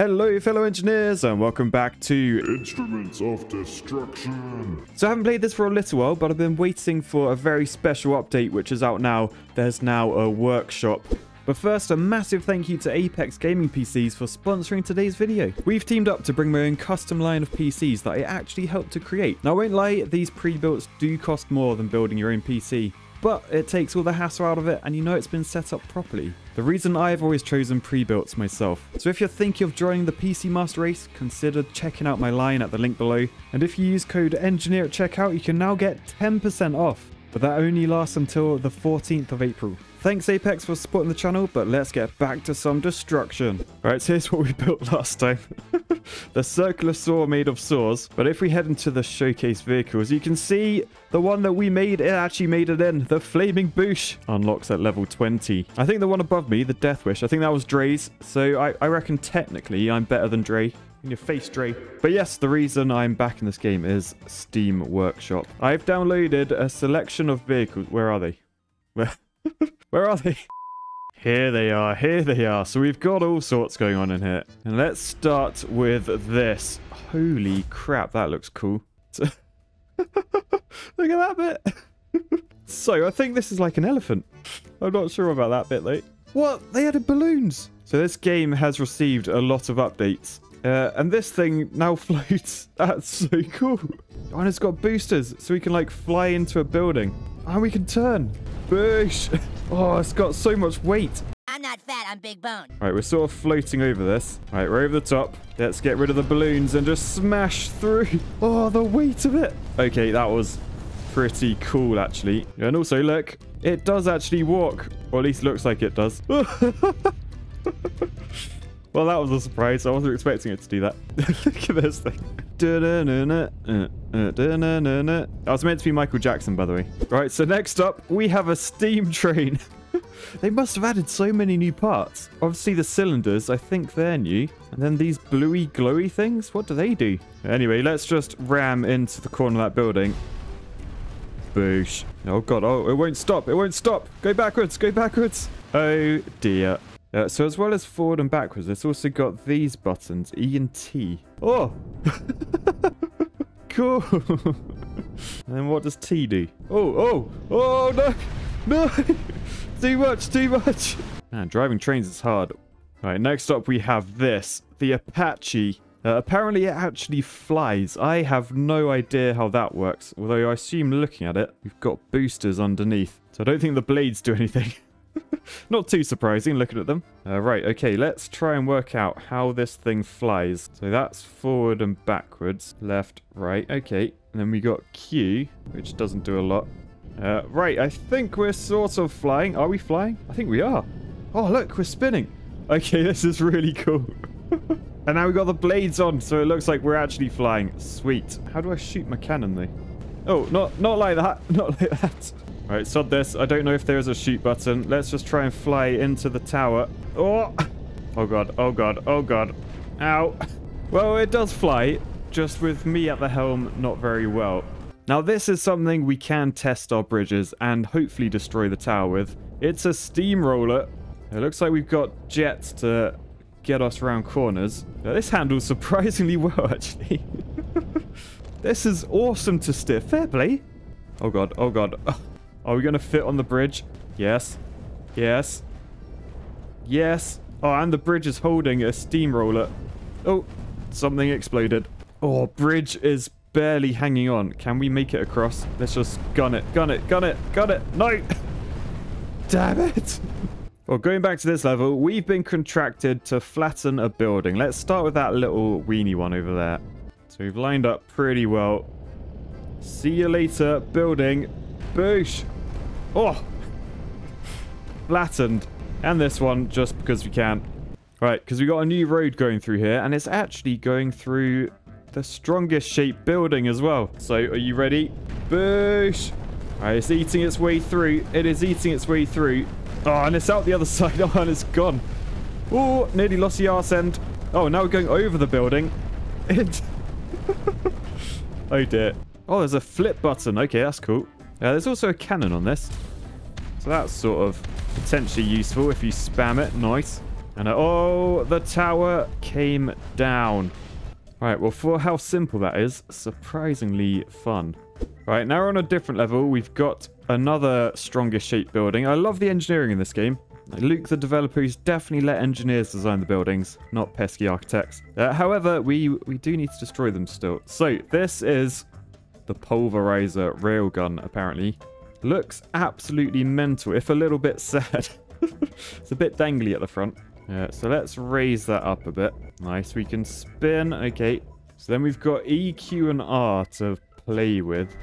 Hello, fellow engineers, and welcome back to... Instruments of Destruction. So I haven't played this for a little while, but I've been waiting for a very special update, which is out now. There's now a workshop. But first, a massive thank you to Apex Gaming PCs for sponsoring today's video. We've teamed up to bring my own custom line of PCs that I actually helped to create. Now, I won't lie, these pre-builts do cost more than building your own PC, but it takes all the hassle out of it and you know it's been set up properly. The reason I've always chosen pre-builts myself. So if you're thinking of joining the PC Master Race, consider checking out my line at the link below. And if you use code ENGINEER at checkout, you can now get 10% off. But that only lasts until the 14th of April. Thanks Apex for supporting the channel, but let's get back to some destruction. Alright, so here's what we built last time. the circular saw made of saws. But if we head into the showcase vehicles, you can see the one that we made, it actually made it in. The Flaming Boosh unlocks at level 20. I think the one above me, the Death Wish, I think that was Dre's. So I, I reckon technically I'm better than Dre. In your face, Dre. But yes, the reason I'm back in this game is Steam Workshop. I've downloaded a selection of vehicles. Where are they? Where? Where are they? Here they are, here they are. So we've got all sorts going on in here. And let's start with this. Holy crap, that looks cool. Look at that bit. so I think this is like an elephant. I'm not sure about that bit though. What? They added balloons. So this game has received a lot of updates. Uh, and this thing now floats. That's so cool. Oh, and it's got boosters, so we can like fly into a building. And we can turn. Boosh. Oh, it's got so much weight. I'm not fat, I'm big bone. Right, we're sort of floating over this. Right, we're over the top. Let's get rid of the balloons and just smash through. Oh, the weight of it. Okay, that was pretty cool, actually. And also, look, it does actually walk. Or at least looks like it does. Well, that was a surprise. I wasn't expecting it to do that. look at this thing. I was meant to be Michael Jackson, by the way. Right, so next up, we have a steam train. they must have added so many new parts. Obviously, the cylinders, I think they're new. And then these bluey, glowy things, what do they do? Anyway, let's just ram into the corner of that building. Boosh. Oh, God. Oh, it won't stop. It won't stop. Go backwards. Go backwards. Oh, dear. Uh, so as well as forward and backwards, it's also got these buttons, E and T. Oh! cool! and what does T do? Oh, oh, oh, no! No! too much, too much! Man, driving trains is hard. Alright, next up we have this. The Apache. Uh, apparently it actually flies. I have no idea how that works. Although I assume looking at it, we've got boosters underneath. So I don't think the blades do anything. Not too surprising looking at them. Uh, right, okay, let's try and work out how this thing flies. So that's forward and backwards. Left, right, okay. And then we got Q, which doesn't do a lot. Uh, right, I think we're sort of flying. Are we flying? I think we are. Oh, look, we're spinning. Okay, this is really cool. and now we got the blades on, so it looks like we're actually flying. Sweet. How do I shoot my cannon, though? Oh, not, not like that. Not like that. Right, sod this. I don't know if there is a shoot button. Let's just try and fly into the tower. Oh! Oh god, oh god, oh god. Ow. Well, it does fly, just with me at the helm not very well. Now this is something we can test our bridges and hopefully destroy the tower with. It's a steamroller. It looks like we've got jets to get us around corners. Now, this handles surprisingly well, actually. this is awesome to steer. Fair play. Oh god, oh god. Are we going to fit on the bridge? Yes. Yes. Yes. Oh, and the bridge is holding a steamroller. Oh, something exploded. Oh, bridge is barely hanging on. Can we make it across? Let's just gun it, gun it, gun it, gun it. No! Damn it! Well, going back to this level, we've been contracted to flatten a building. Let's start with that little weenie one over there. So we've lined up pretty well. See you later, building. Boosh! Oh! Flattened. And this one, just because we can. Right, because we got a new road going through here, and it's actually going through the strongest shaped building as well. So, are you ready? Boosh! Alright, it's eating its way through. It is eating its way through. Oh, and it's out the other side. Oh, and it's gone. Oh, nearly lost the arse end. Oh, now we're going over the building. It... oh, dear. Oh, there's a flip button. Okay, that's cool. Uh, there's also a cannon on this. So that's sort of potentially useful if you spam it. Nice. And uh, oh, the tower came down. Right, well, for how simple that is, surprisingly fun. Right, now we're on a different level. We've got another strongest shape building. I love the engineering in this game. Luke, the developer, who's definitely let engineers design the buildings, not pesky architects. Uh, however, we, we do need to destroy them still. So, this is the pulverizer railgun, apparently. Looks absolutely mental, if a little bit sad. it's a bit dangly at the front. Yeah, so let's raise that up a bit. Nice, we can spin. Okay, so then we've got E, Q, and R to play with.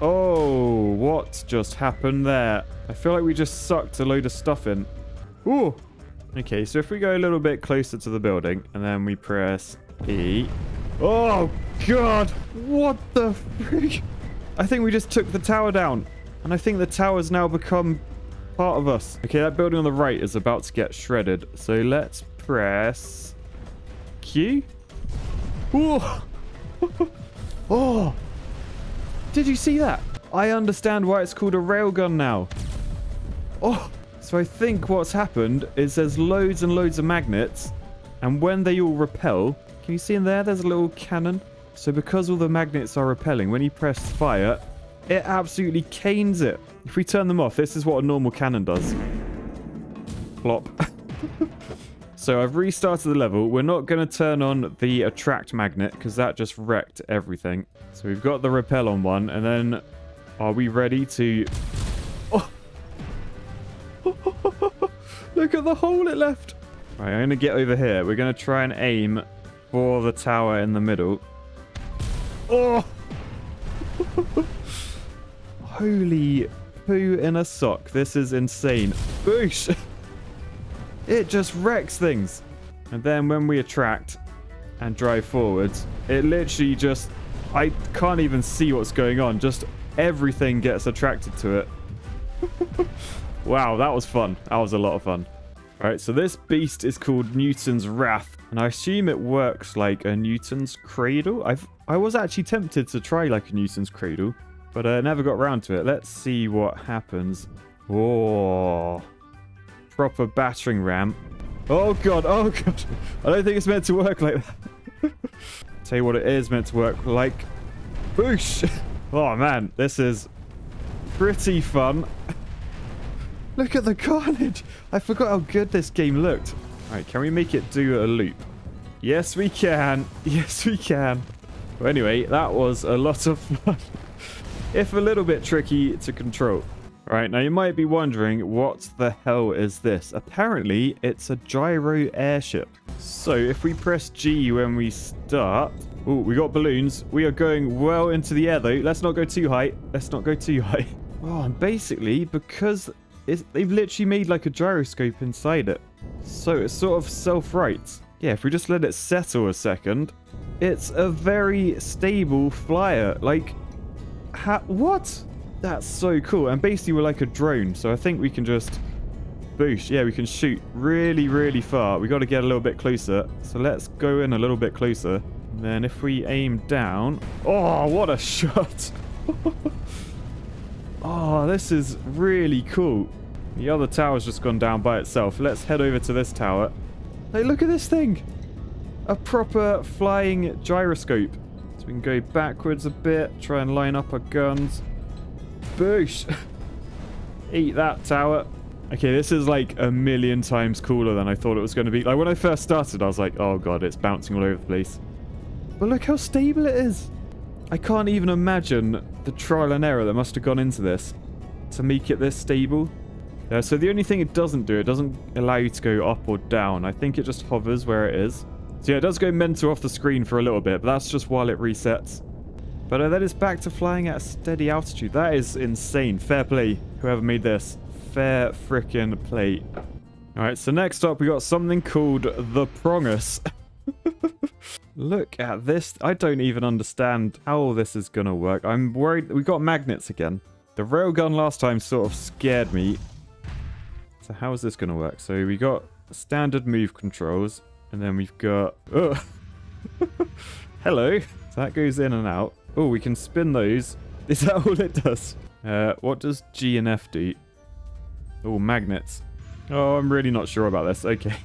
Oh, what just happened there? I feel like we just sucked a load of stuff in. Ooh. Okay, so if we go a little bit closer to the building and then we press E. Oh, God. What the freak? I think we just took the tower down. And I think the tower's now become part of us. Okay, that building on the right is about to get shredded. So let's press Q. Ooh. oh. Did you see that? I understand why it's called a railgun now. Oh, so I think what's happened is there's loads and loads of magnets, and when they all repel, can you see in there, there's a little cannon? So because all the magnets are repelling, when you press fire, it absolutely canes it. If we turn them off, this is what a normal cannon does. Plop. so I've restarted the level. We're not going to turn on the attract magnet because that just wrecked everything. So we've got the repel on one, and then are we ready to... Oh. Look at the hole it left. Right, I'm going to get over here. We're going to try and aim for the tower in the middle. Oh! Holy poo in a sock. This is insane. Boosh! It just wrecks things. And then when we attract and drive forwards, it literally just... I can't even see what's going on. Just everything gets attracted to it. wow, that was fun. That was a lot of fun. Alright, so this beast is called Newton's Wrath. And I assume it works like a Newton's Cradle. I've, I was actually tempted to try like a Newton's Cradle. But I never got around to it. Let's see what happens. Oh, proper battering ram. Oh god, oh god. I don't think it's meant to work like that. Tell you what it is meant to work like. Boosh! Oh man, this is pretty fun. Look at the carnage. I forgot how good this game looked. All right, can we make it do a loop? Yes, we can. Yes, we can. Anyway, that was a lot of fun if a little bit tricky to control. All right, now you might be wondering, what the hell is this? Apparently, it's a gyro airship. So if we press G when we start... Oh, we got balloons. We are going well into the air, though. Let's not go too high. Let's not go too high. Oh, and basically, because they've literally made like a gyroscope inside it. So it's sort of self-right. Yeah, if we just let it settle a second, it's a very stable flyer. Like, Ha what? That's so cool. And basically we're like a drone, so I think we can just boost. Yeah, we can shoot really, really far. We got to get a little bit closer. So let's go in a little bit closer. And then if we aim down... Oh, what a shot! oh, this is really cool. The other tower's just gone down by itself. Let's head over to this tower. Hey, look at this thing! A proper flying gyroscope. So we can go backwards a bit, try and line up our guns. Boosh! Eat that tower. Okay, this is like a million times cooler than I thought it was going to be. Like when I first started, I was like, oh god, it's bouncing all over the place. But look how stable it is. I can't even imagine the trial and error that must have gone into this to make it this stable. Uh, so the only thing it doesn't do, it doesn't allow you to go up or down. I think it just hovers where it is. So yeah, it does go mental off the screen for a little bit, but that's just while it resets. But uh, then it's back to flying at a steady altitude. That is insane. Fair play, whoever made this. Fair freaking play. Alright, so next up we got something called the Prongus. Look at this. I don't even understand how this is going to work. I'm worried. We got magnets again. The railgun last time sort of scared me. So how is this going to work? So we got standard move controls. And then we've got... Hello. So that goes in and out. Oh, we can spin those. Is that all it does? Uh, what does G and F do? Oh, magnets. Oh, I'm really not sure about this. Okay.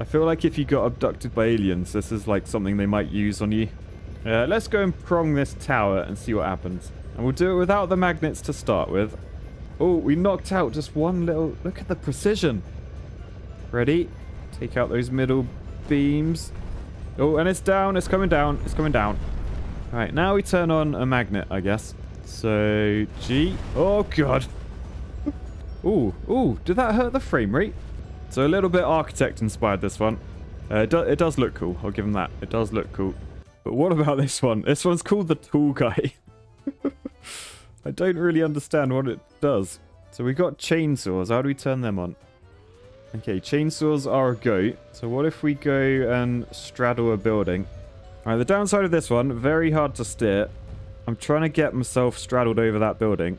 I feel like if you got abducted by aliens, this is like something they might use on you. Uh, let's go and prong this tower and see what happens. And we'll do it without the magnets to start with. Oh, we knocked out just one little... Look at the precision. Ready? Take out those middle beams. Oh, and it's down. It's coming down. It's coming down. All right, now we turn on a magnet, I guess. So, G. Oh, God. ooh, ooh. Did that hurt the frame rate? So a little bit architect inspired this one. Uh, it, do it does look cool. I'll give him that. It does look cool. But what about this one? This one's called the Tool Guy. I don't really understand what it does. So we got chainsaws. How do we turn them on? Okay, chainsaws are a go. So what if we go and straddle a building? All right, the downside of this one, very hard to steer. I'm trying to get myself straddled over that building.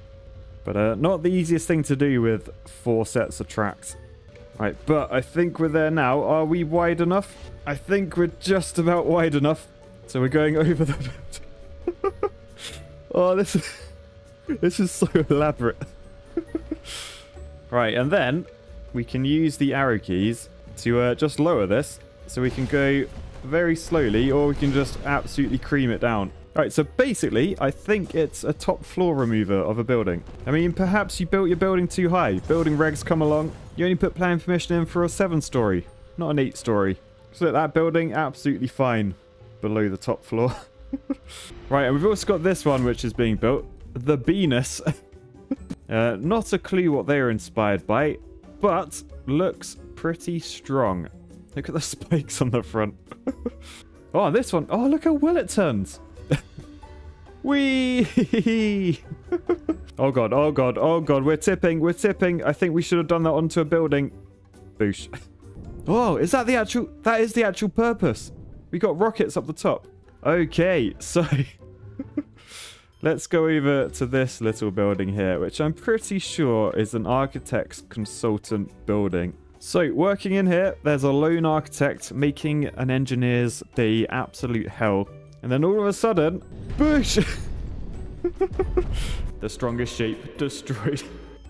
But uh, not the easiest thing to do with four sets of tracks. Right, but I think we're there now. Are we wide enough? I think we're just about wide enough. So we're going over the... oh, this is... This is so elaborate. right, and then we can use the arrow keys to uh, just lower this. So we can go very slowly or we can just absolutely cream it down. Alright, so basically, I think it's a top floor remover of a building. I mean, perhaps you built your building too high. Building regs come along. You only put planning permission in for a seven story, not an eight story. So that building, absolutely fine below the top floor. right, and we've also got this one which is being built. The Venus. uh, not a clue what they are inspired by, but looks pretty strong. Look at the spikes on the front. oh, this one. Oh, look how well it turns. Wee! oh god, oh god, oh god, we're tipping, we're tipping. I think we should have done that onto a building. Boosh. Oh, is that the actual, that is the actual purpose. We got rockets up the top. Okay, so let's go over to this little building here, which I'm pretty sure is an architect's consultant building. So, working in here, there's a lone architect making an engineer's day absolute hell. And then all of a sudden, bush! the strongest shape destroyed.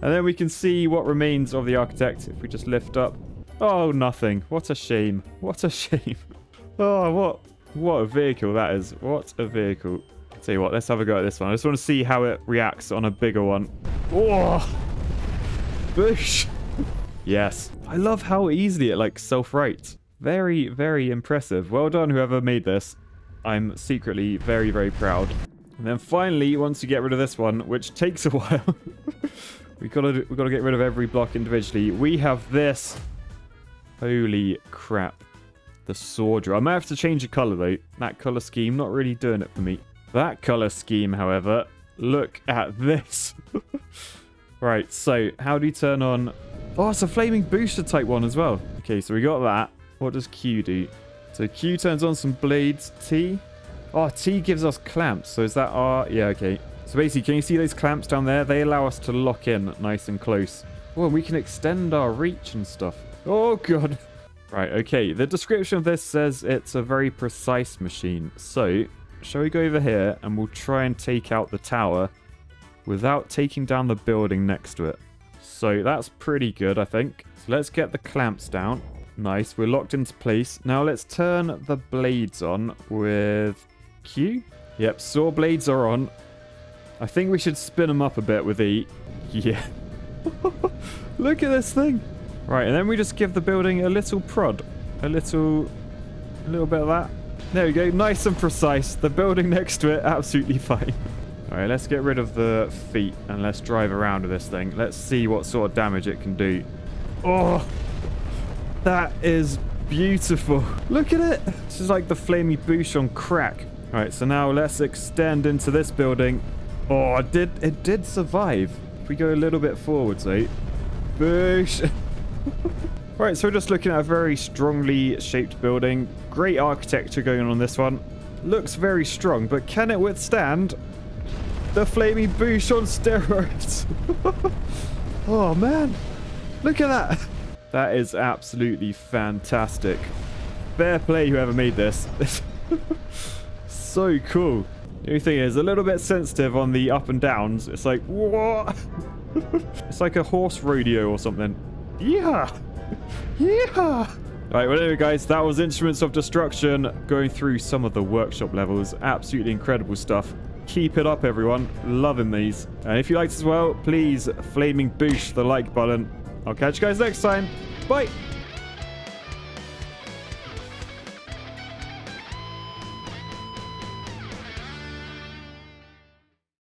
And then we can see what remains of the architect if we just lift up. Oh, nothing. What a shame. What a shame. Oh, what what a vehicle that is. What a vehicle. I'll Tell you what, let's have a go at this one. I just want to see how it reacts on a bigger one. Oh! Bush! yes. I love how easily it like self-rights. Very, very impressive. Well done whoever made this. I'm secretly very, very proud. And then finally, once you get rid of this one, which takes a while, we gotta we gotta get rid of every block individually. We have this. Holy crap. The sword. I might have to change the color though. That color scheme not really doing it for me. That color scheme, however, look at this. right, so how do you turn on... Oh, it's a flaming booster type one as well. Okay, so we got that. What does Q do? So Q turns on some blades. T. Oh, T gives us clamps. So is that R? Yeah, okay. So basically, can you see those clamps down there? They allow us to lock in nice and close. Oh, and we can extend our reach and stuff. Oh, God. Right, okay. The description of this says it's a very precise machine. So, shall we go over here and we'll try and take out the tower without taking down the building next to it. So that's pretty good, I think. So let's get the clamps down. Nice, we're locked into place. Now let's turn the blades on with Q. Yep, saw blades are on. I think we should spin them up a bit with E. Yeah. Look at this thing. Right, and then we just give the building a little prod. A little, a little bit of that. There we go, nice and precise. The building next to it, absolutely fine. All right, let's get rid of the feet and let's drive around with this thing. Let's see what sort of damage it can do. Oh, that is beautiful. Look at it. This is like the flamey boosh on crack. All right, so now let's extend into this building. Oh, it did, it did survive. If we go a little bit forwards, eh? Boosh. right, so we're just looking at a very strongly shaped building. Great architecture going on this one. Looks very strong, but can it withstand the flaming boosh on steroids? oh, man. Look at that. That is absolutely fantastic. Fair play whoever made this. so cool. The only thing is a little bit sensitive on the up and downs. It's like, what? it's like a horse rodeo or something. Yeah. Yeah. Alright, well anyway guys, that was Instruments of Destruction, going through some of the workshop levels. Absolutely incredible stuff. Keep it up everyone, loving these. And if you liked as well, please flaming boost the like button. I'll catch you guys next time. Bye!